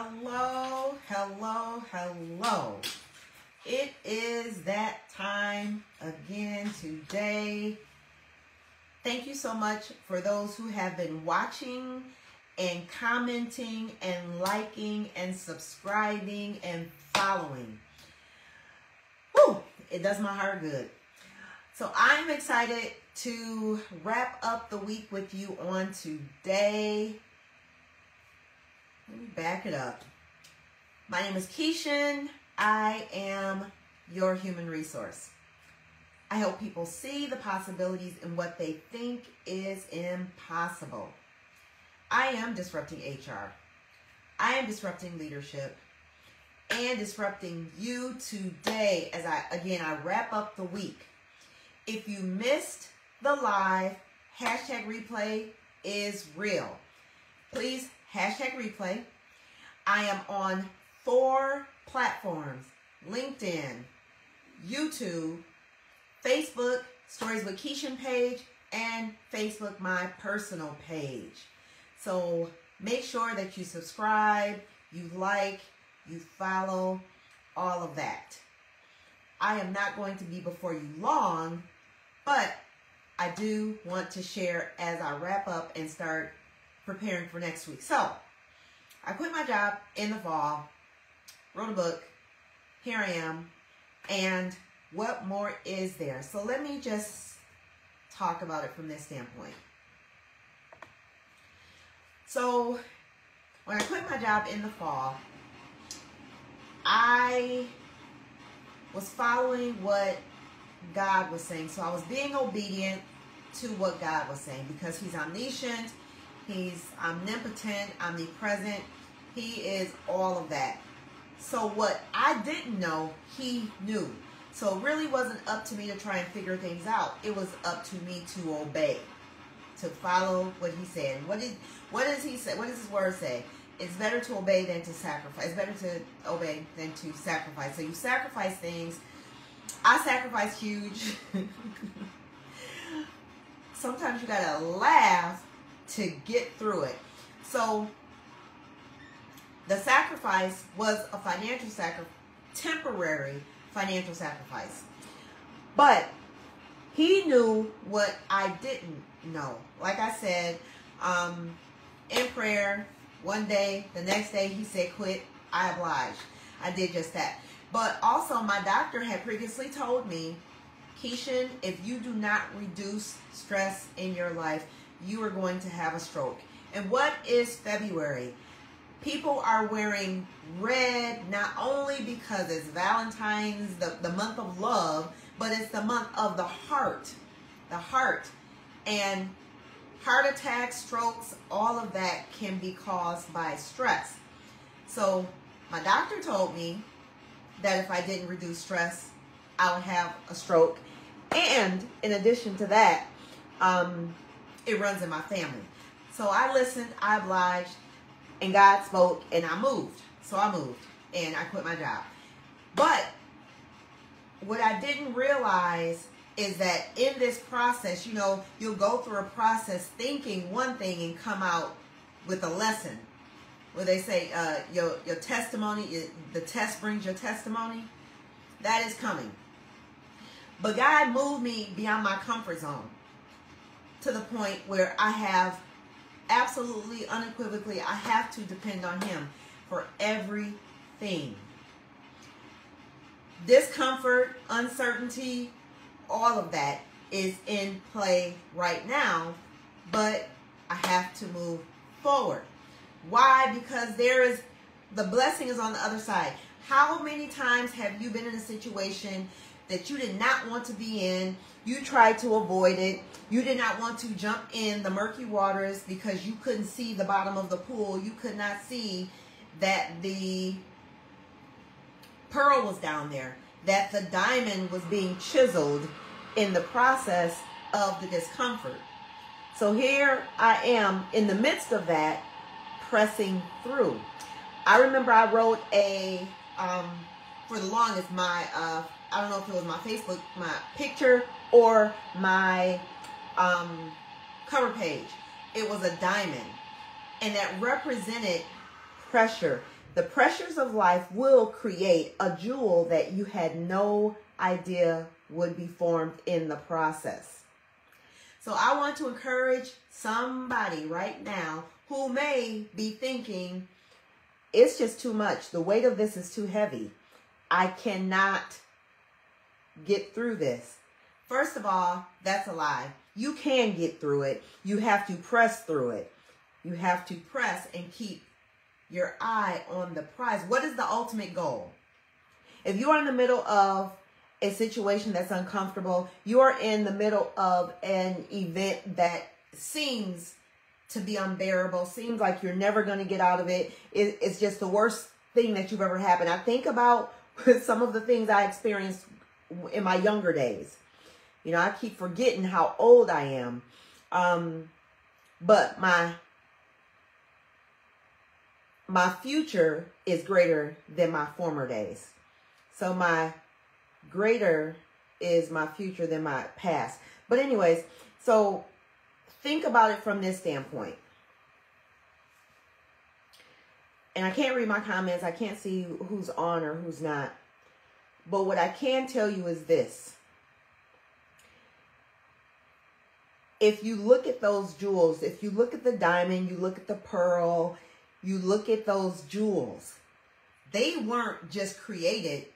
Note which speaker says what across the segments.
Speaker 1: Hello, hello, hello. It is that time again today. Thank you so much for those who have been watching and commenting and liking and subscribing and following. Whew, it does my heart good. So I'm excited to wrap up the week with you on today. Let me back it up. My name is Kishen. I am your human resource. I help people see the possibilities in what they think is impossible. I am disrupting HR. I am disrupting leadership and disrupting you today as I, again, I wrap up the week. If you missed the live, hashtag replay is real. Please hashtag replay. I am on four platforms LinkedIn, YouTube, Facebook, Stories with Kishen page, and Facebook, my personal page. So make sure that you subscribe, you like, you follow, all of that. I am not going to be before you long, but I do want to share as I wrap up and start preparing for next week. So, I quit my job in the fall, wrote a book, here I am, and what more is there? So let me just talk about it from this standpoint. So when I quit my job in the fall, I was following what God was saying. So I was being obedient to what God was saying because He's omniscient, He's omnipotent, omnipresent. He is all of that. So what I didn't know, he knew. So it really wasn't up to me to try and figure things out. It was up to me to obey, to follow what he said. What did what does he say? What does his word say? It's better to obey than to sacrifice. It's better to obey than to sacrifice. So you sacrifice things. I sacrifice huge. Sometimes you gotta laugh to get through it. So the sacrifice was a financial sacrifice, temporary financial sacrifice. But he knew what I didn't know. Like I said, um, in prayer, one day, the next day, he said, quit. I obliged. I did just that. But also, my doctor had previously told me, Kishen, if you do not reduce stress in your life, you are going to have a stroke. And what is February? People are wearing red not only because it's Valentine's, the, the month of love, but it's the month of the heart. The heart. And heart attacks, strokes, all of that can be caused by stress. So my doctor told me that if I didn't reduce stress, I would have a stroke. And in addition to that, um, it runs in my family. So I listened, I obliged, and God spoke, and I moved. So I moved, and I quit my job. But what I didn't realize is that in this process, you know, you'll go through a process thinking one thing and come out with a lesson. Where they say uh, your your testimony, the test brings your testimony. That is coming. But God moved me beyond my comfort zone to the point where I have absolutely, unequivocally, I have to depend on Him for everything. Discomfort, uncertainty, all of that is in play right now, but I have to move forward. Why? Because there is the blessing is on the other side. How many times have you been in a situation that you did not want to be in. You tried to avoid it. You did not want to jump in the murky waters because you couldn't see the bottom of the pool. You could not see that the pearl was down there, that the diamond was being chiseled in the process of the discomfort. So here I am in the midst of that, pressing through. I remember I wrote a, um, for the longest, my uh, I don't know if it was my Facebook, my picture, or my um, cover page. It was a diamond. And that represented pressure. The pressures of life will create a jewel that you had no idea would be formed in the process. So I want to encourage somebody right now who may be thinking, it's just too much. The weight of this is too heavy. I cannot get through this. First of all, that's a lie. You can get through it. You have to press through it. You have to press and keep your eye on the prize. What is the ultimate goal? If you are in the middle of a situation that's uncomfortable, you are in the middle of an event that seems to be unbearable, seems like you're never going to get out of it. it. It's just the worst thing that you've ever happened. I think about some of the things I experienced in my younger days. You know, I keep forgetting how old I am. Um, but my my future is greater than my former days. So my greater is my future than my past. But anyways, so think about it from this standpoint. And I can't read my comments. I can't see who's on or who's not. But what I can tell you is this. If you look at those jewels, if you look at the diamond, you look at the pearl, you look at those jewels, they weren't just created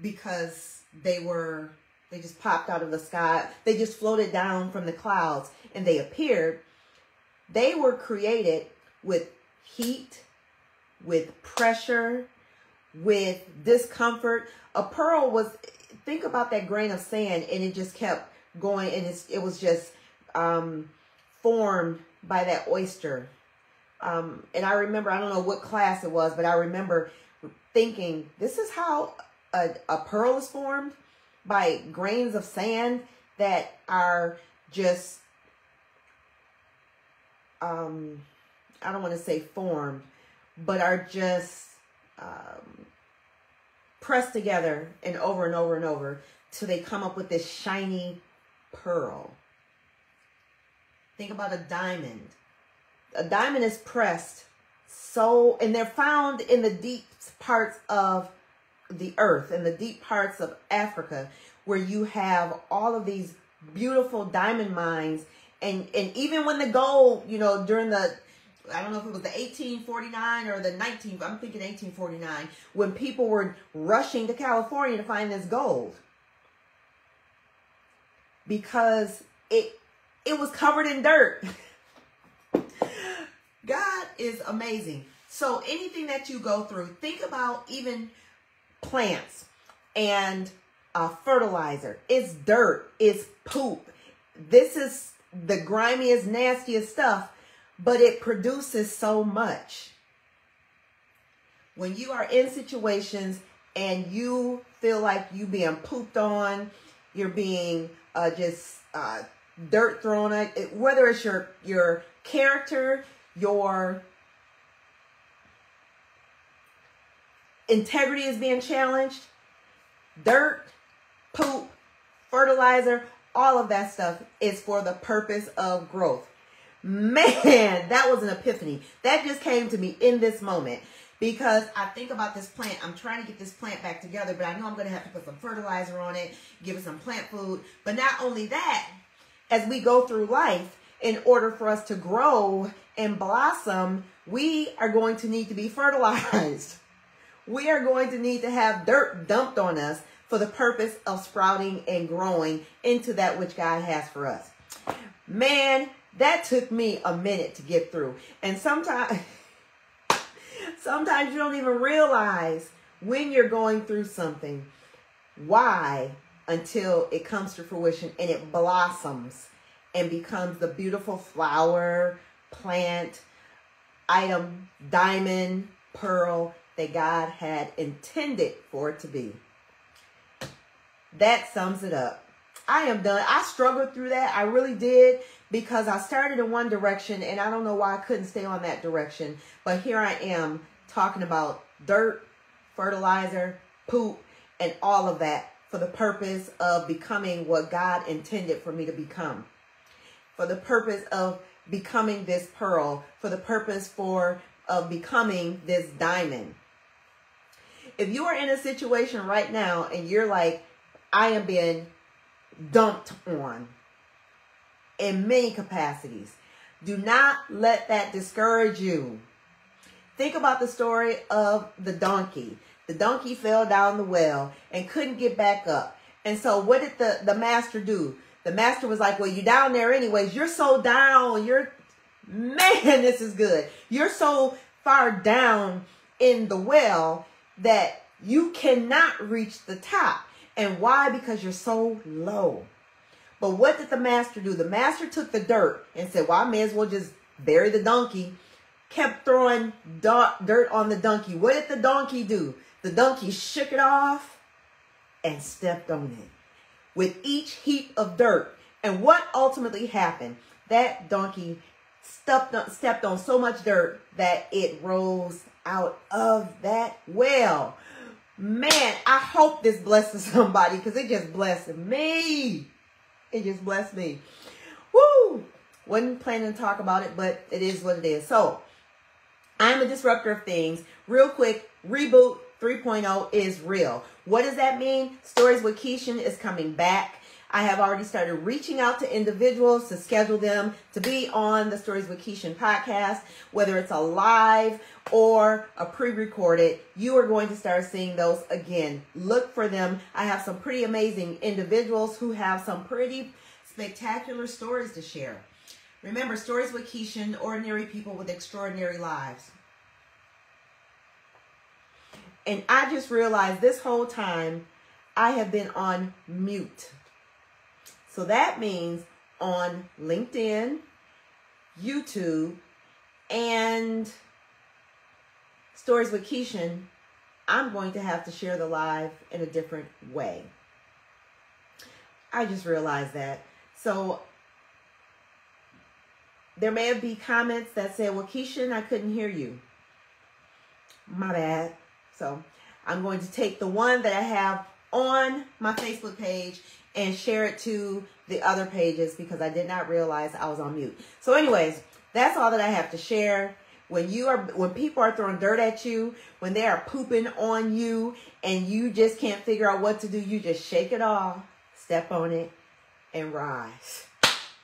Speaker 1: because they were they just popped out of the sky. They just floated down from the clouds and they appeared. They were created with heat, with pressure, with discomfort. A pearl was, think about that grain of sand and it just kept going and it was just um, formed by that oyster. Um, and I remember, I don't know what class it was, but I remember thinking, this is how a, a pearl is formed by grains of sand that are just um I don't want to say formed, but are just um, pressed together and over and over and over till they come up with this shiny pearl. Think about a diamond. A diamond is pressed so, and they're found in the deep parts of the earth in the deep parts of Africa where you have all of these beautiful diamond mines and and even when the gold, you know, during the I don't know if it was the 1849 or the 19 I'm thinking 1849 when people were rushing to California to find this gold because it it was covered in dirt. God is amazing. So anything that you go through, think about even plants and uh, fertilizer. It's dirt. It's poop. This is the grimiest, nastiest stuff, but it produces so much. When you are in situations and you feel like you being pooped on, you're being uh, just uh, dirt thrown at it, whether it's your your character, your integrity is being challenged, dirt, poop, fertilizer, all of that stuff is for the purpose of growth. Man, that was an epiphany. That just came to me in this moment because I think about this plant. I'm trying to get this plant back together, but I know I'm going to have to put some fertilizer on it, give it some plant food. But not only that, as we go through life, in order for us to grow and blossom, we are going to need to be fertilized. we are going to need to have dirt dumped on us for the purpose of sprouting and growing into that which God has for us. Man, that took me a minute to get through. And sometimes sometimes you don't even realize when you're going through something why until it comes to fruition and it blossoms and becomes the beautiful flower, plant, item, diamond, pearl that God had intended for it to be. That sums it up. I am done. I struggled through that. I really did because I started in one direction and I don't know why I couldn't stay on that direction. But here I am talking about dirt, fertilizer, poop, and all of that for the purpose of becoming what God intended for me to become. For the purpose of becoming this pearl, for the purpose for of becoming this diamond if you are in a situation right now and you're like, I am being dumped on in many capacities, do not let that discourage you. Think about the story of the donkey. The donkey fell down the well and couldn't get back up. And so what did the, the master do? The master was like, well, you're down there anyways. You're so down. You're, man, this is good. You're so far down in the well that you cannot reach the top. And why? Because you're so low. But what did the master do? The master took the dirt and said, well, I may as well just bury the donkey. Kept throwing dirt on the donkey. What did the donkey do? The donkey shook it off and stepped on it with each heap of dirt. And what ultimately happened? That donkey stepped on, stepped on so much dirt that it rose out of that well. Man, I hope this blesses somebody because it just blessed me. It just blessed me. Woo! Wasn't planning to talk about it, but it is what it is. So, I'm a disruptor of things. Real quick, reboot 3.0 is real. What does that mean? Stories with Kishen is coming back. I have already started reaching out to individuals to schedule them to be on the Stories with Kishen podcast, whether it's a live or a pre-recorded. You are going to start seeing those again. Look for them. I have some pretty amazing individuals who have some pretty spectacular stories to share. Remember, Stories with Kishen, ordinary people with extraordinary lives. And I just realized this whole time I have been on mute. So that means on LinkedIn, YouTube, and Stories with Kishen, I'm going to have to share the live in a different way. I just realized that. So there may be comments that say, well, Kishen, I couldn't hear you. My bad. So I'm going to take the one that I have on my Facebook page and share it to the other pages because I did not realize I was on mute. So anyways, that's all that I have to share. When you are when people are throwing dirt at you, when they are pooping on you and you just can't figure out what to do, you just shake it off, step on it, and rise.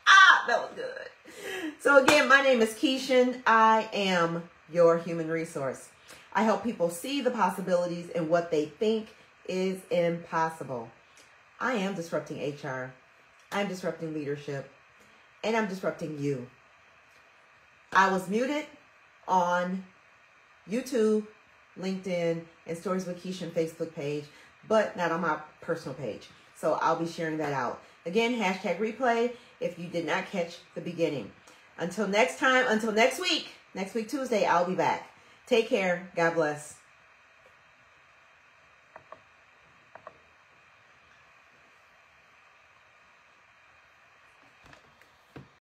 Speaker 1: Ah, that was good. So again, my name is Kishen. I am your human resource. I help people see the possibilities and what they think is impossible. I am disrupting HR. I'm disrupting leadership. And I'm disrupting you. I was muted on YouTube, LinkedIn, and Stories with Keisha Facebook page, but not on my personal page. So I'll be sharing that out. Again, hashtag replay if you did not catch the beginning. Until next time, until next week, next week Tuesday, I'll be back. Take care. God bless.